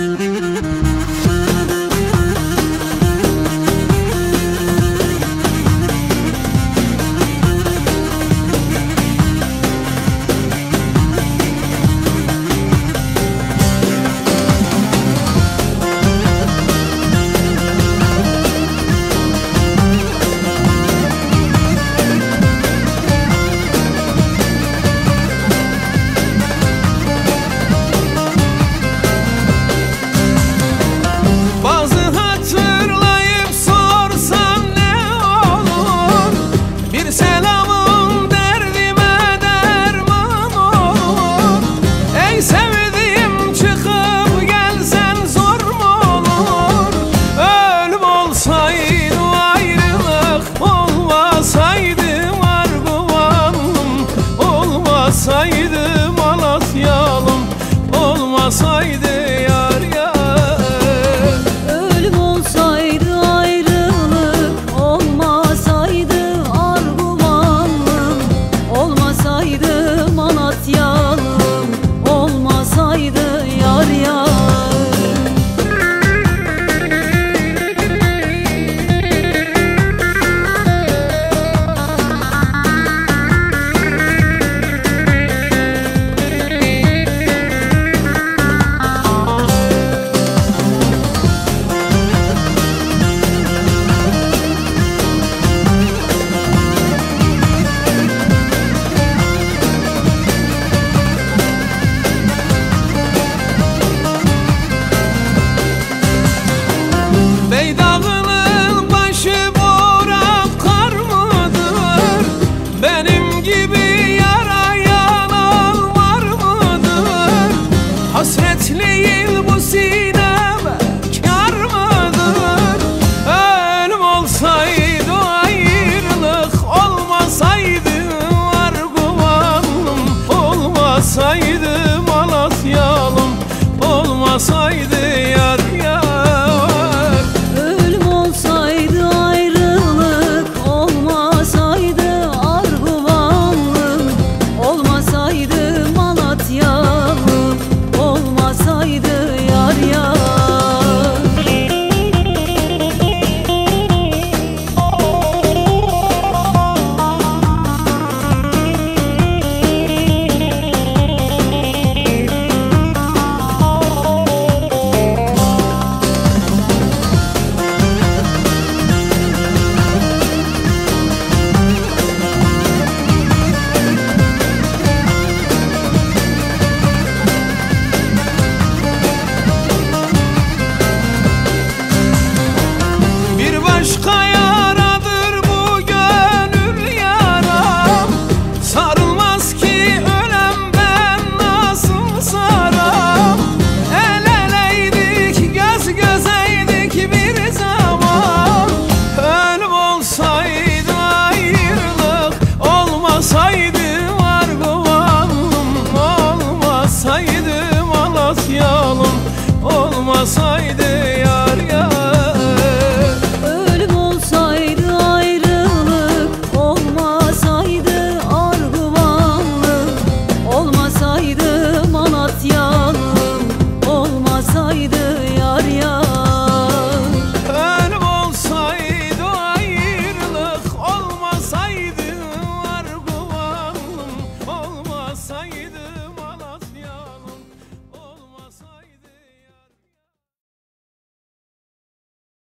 Mm-hmm. gibi yara yalan var mıdır? Hasretliğin bu sineme kar mıdır? Ölüm olsaydı ayrılık olmasaydı var guvanım olmasaydı